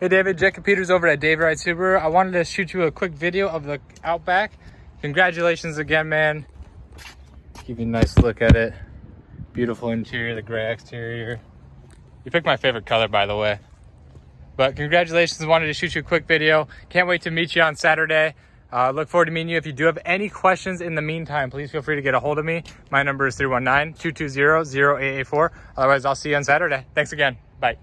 Hey David, Jacob Peters over at Dave Wright Subaru. I wanted to shoot you a quick video of the Outback. Congratulations again, man. Give you a nice look at it. Beautiful interior, the gray exterior. You picked my favorite color, by the way. But congratulations, wanted to shoot you a quick video. Can't wait to meet you on Saturday. Uh, look forward to meeting you. If you do have any questions in the meantime, please feel free to get a hold of me. My number is 319-220-0884. Otherwise, I'll see you on Saturday. Thanks again. Bye.